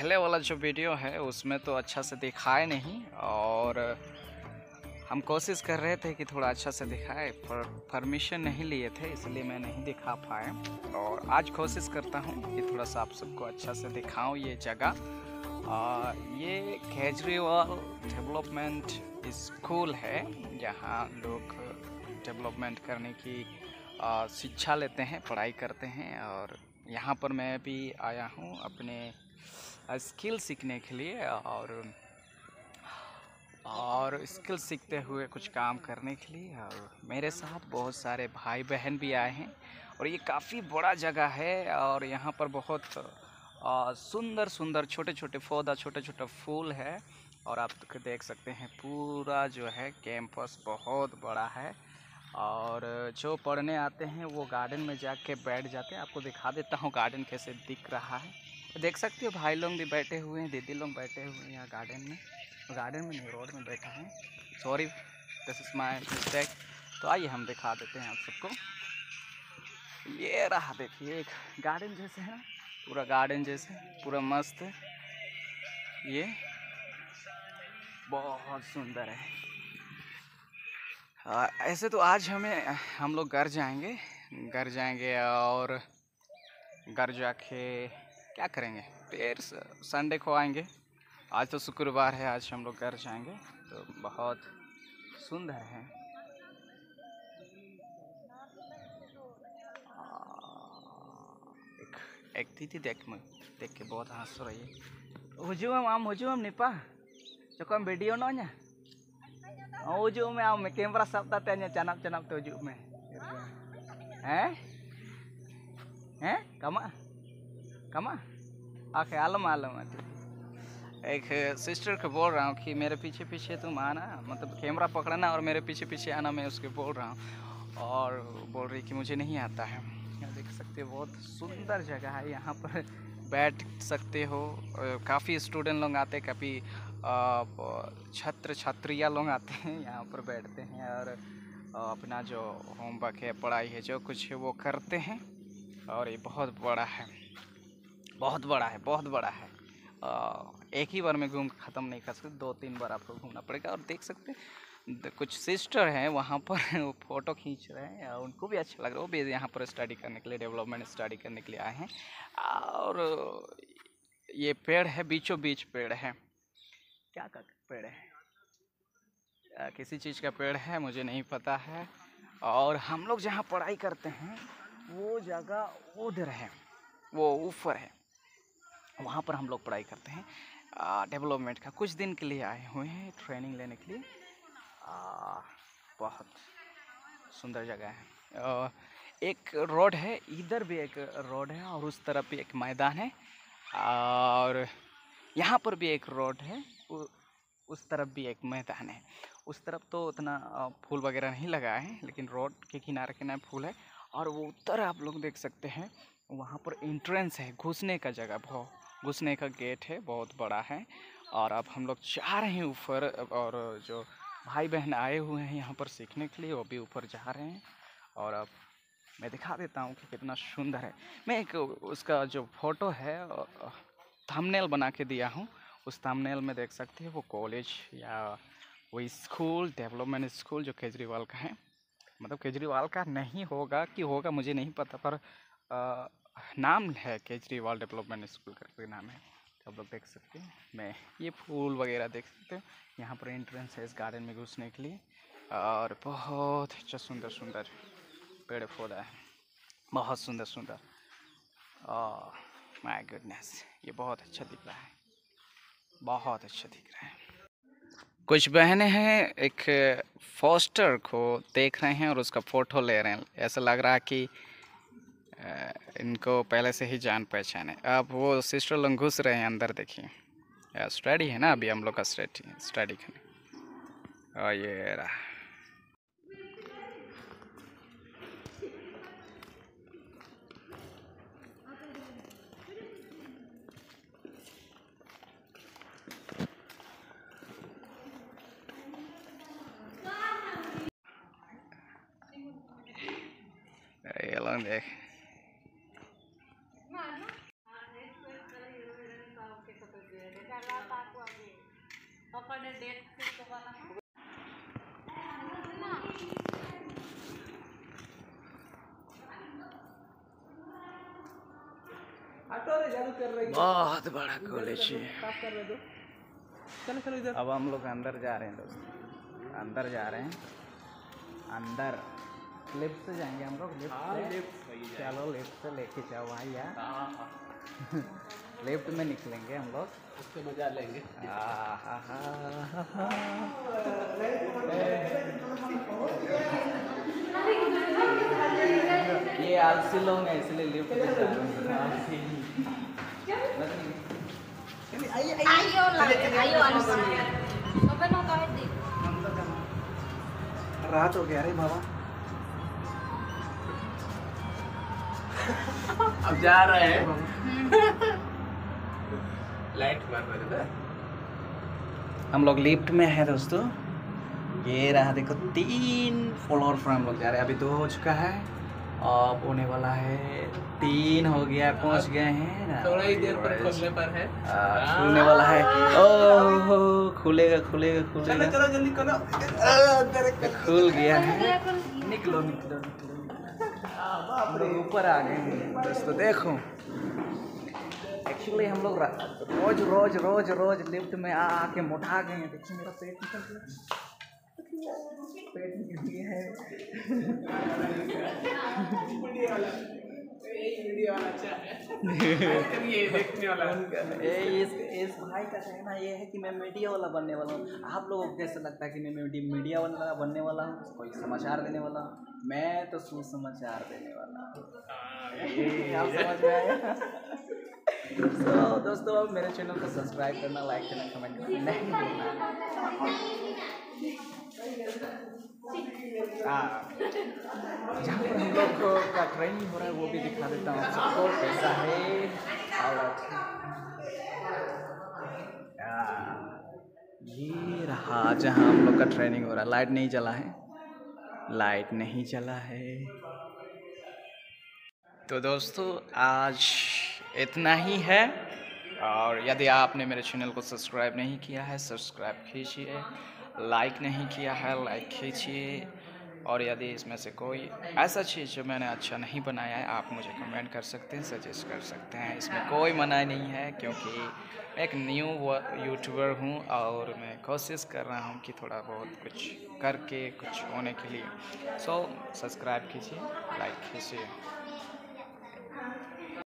पहले वाला जो वीडियो है उसमें तो अच्छा से दिखाए नहीं और हम कोशिश कर रहे थे कि थोड़ा अच्छा से दिखाए पर परमिशन नहीं लिए थे इसलिए मैं नहीं दिखा पाए और आज कोशिश करता हूँ कि थोड़ा सा आप सबको अच्छा से दिखाऊँ ये जगह। आ, ये केजरीवाल डेवलपमेंट स्कूल है जहाँ लोग डेवलपमेंट करने की शिक्षा लेते हैं पढ़ाई करते हैं और यहाँ पर मैं भी आया हूँ अपने स्किल सीखने के लिए और और स्किल सीखते हुए कुछ काम करने के लिए और मेरे साथ बहुत सारे भाई बहन भी आए हैं और ये काफ़ी बड़ा जगह है और यहाँ पर बहुत सुंदर सुंदर छोटे छोटे पौधा छोटे छोटे फूल है और आप देख सकते हैं पूरा जो है कैंपस बहुत बड़ा है और जो पढ़ने आते हैं वो गार्डन में जाके बैठ जाते हैं। आपको दिखा देता हूँ गार्डन कैसे दिख रहा है। देख सकते हो भाई लोग भी बैठे हुए हैं दीदी लोग बैठे हुए हैं यहाँ गार्डन में। गार्डन में नहीं रोड में बैठा है। Sorry this is my mistake तो आइए हम दिखा देते हैं आप सबको। ये रहा देखिए एक गार्डन जैसे है ना पूरा गार्डन जैसे पूरा मस्त है। ये बहुत सुंदर है। आ, ऐसे तो आज हमें हम लोग घर जाएँगे घर जाएँगे और घर जाके क्या करेंगे? फिर संडे को आएँगे। आज तो शुक्रवार है, आज हम लोग घर जाएँगे। तो बहुत सुंदर है। एक एक दीदी देख में देख के बहुत हंस रही है। हुजूम आम, हुजूम निपा। जब वीडियो नो nya हुजूम में आम कैमरा सब ताते nya चनप चनप तो हुजूम में। हैं? हैं? कमा। कमा आखे आलम आलम एक सिस्टर को बोल रहा हूँ कि मेरे पीछे पीछे तुम आना। मतलब कैमरा पकड़ना और मेरे पीछे पीछे आना मैं उसके बोल रहा हूँ। और बोल रही कि मुझे नहीं आता है। देख सकते हो, बहुत सुंदर जगह है। यहाँ पर बैठ सकते हो। काफ़ी स्टूडेंट लोग आते हैं, काफ़ी छात्र छात्रियाँ लोग आते हैं यहाँ पर बैठते हैं और अपना जो होमवर्क है, पढ़ाई है, जो कुछ है, वो करते हैं। और ये बहुत बड़ा है। बहुत बड़ा है, बहुत बड़ा है। एक ही बार में घूम ख़त्म नहीं कर सकते दो तीन बार आपको घूमना पड़ेगा। और देख सकते कुछ सिस्टर हैं वहाँ पर, वो फ़ोटो खींच रहे हैं। और उनको भी अच्छा लग रहा है, वो भी यहाँ पर स्टडी करने के लिए, डेवलपमेंट स्टडी करने के लिए आए हैं। और ये पेड़ है बीचों बीच पेड़ है। क्या का पेड़ है? किसी चीज़ का पेड़ है, मुझे नहीं पता है। और हम लोग जहाँ पढ़ाई करते हैं, वो जगह उधर है, वो ऊपर है। वहाँ पर हम लोग पढ़ाई करते हैं। डेवलपमेंट का। कुछ दिन के लिए आए हुए हैं ट्रेनिंग लेने के लिए। आ, बहुत सुंदर जगह है। आ, एक रोड है इधर भी एक रोड है और उस तरफ़ भी एक मैदान है। और यहाँ पर भी एक रोड है उ, उस तरफ़ भी एक मैदान है। उस तरफ़ तो उतना फूल वगैरह नहीं लगा है लेकिन रोड के किनारे किनारे फूल है। और वो उत्तर आप लोग देख सकते हैं वहाँ पर एंट्रेंस है घुसने का जगह बहुत घुसने का गेट है बहुत बड़ा है। और अब हम लोग जा रहे हैं ऊपर और जो भाई बहन आए हुए हैं यहाँ पर सीखने के लिए वो भी ऊपर जा रहे हैं। और अब मैं दिखा देता हूँ कि कितना सुंदर है। मैं एक उसका जो फ़ोटो है थंबनेल बना के दिया हूँ। उस थंबनेल में देख सकते हैं वो कॉलेज या वो स्कूल डेवलपमेंट स्कूल जो केजरीवाल का है। मतलब केजरीवाल का नहीं होगा कि होगा मुझे नहीं पता पर आ, नाम है केजरीवाल डेवलपमेंट स्कूल करके नाम है। तो आप लोग देख सकते हैं, मैं ये फूल वगैरह देख सकते हो। यहाँ पर एंट्रेंस है इस गार्डन में घुसने के लिए। और बहुत अच्छा सुंदर सुंदर पेड़ पौधा है। बहुत सुंदर सुंदर। माय गुडनेस ये बहुत अच्छा दिख रहा है। बहुत अच्छा दिख रहा है। कुछ बहनें हैं, एक पोस्टर को देख रहे हैं और उसका फ़ोटो ले रहे हैं। ऐसा लग रहा है कि इनको पहले से ही जान पहचान। है अब वो सिस्टर लोग घुस रहे हैं, अंदर देखिए। स्टडी है ना अभी हम लोग का स्टडी स्टडी करने। और ये रहा। देख। बहुत बड़ा कॉलेज है। चलो चलो इधर। अब हम लोग अंदर जा रहे हैं दोस्त। अंदर जा रहे हैं। अंदर। लिफ्ट से जाएँगे हम लोग लिफ्ट से। चलो लिफ्ट से लेके जाओ भाई यार लिफ्ट में निकलेंगे हम लोग। उससे मज़ा लेंगे। ये आलसी लोग हैं इसलिए लिफ्ट में जा रहे हैं। Ayo lah, ayo di. रात हो गया रे बाबा। अब जा रहे हैं। लाइट मार रहे हम लोग लिफ्ट में है दोस्तों। ये रहा देखो तीन फ्लोर पर हम लोग जा रहे हैं। अभी दो हो चुका है। अब होने वाला है तीन हो गया पहुँच गए हैं। थोड़ा ही देर पर खोलने पर है। आ, खुलने वाला है। ओह खुलेगा खुलेगा खुलेगा। चलो जल्दी करो। खुल गया है। निकलो निकलो निकलो ऊपर आ गए हैं। दोस्तों देखो। एक्चुअली हम लोग रोज रोज रोज रोज लिफ्ट में आ आके मोटा गए हैं। देखिए मेरा पेट निकल गया। पेट निकल गया है। वाला बनने वाला हूँ। आप लोगों को कैसा लगता है कि मैं मीडिया वाला बनने वाला हूँ? कोई समाचार देने वाला मैं तो सुसमाचार देने वाला हूँ। तो दोस्तों मेरे चैनल को सब्सक्राइब करना लाइक करना कमेंट करना नहीं हाँ जहाँ पर हम लोग का ट्रेनिंग हो रहा है वो भी दिखा देता हूँ सबको कैसा है और ये रहा जहाँ हम लोग का ट्रेनिंग हो रहा है लाइट नहीं जला है लाइट नहीं जला है तो दोस्तों, आज इतना ही है। और यदि आपने मेरे चैनल को सब्सक्राइब नहीं किया है सब्सक्राइब कीजिए। लाइक नहीं किया है लाइक कीजिए और यदि इसमें से कोई ऐसा चीज़ जो मैंने अच्छा नहीं बनाया है, आप मुझे कमेंट कर सकते हैं सजेस्ट कर सकते हैं। इसमें कोई मना नहीं है, क्योंकि मैं एक न्यू यूट्यूबर हूँ और मैं कोशिश कर रहा हूँ कि थोड़ा बहुत कुछ करके, कुछ होने के लिए। सो सब्सक्राइब कीजिए लाइक कीजिए।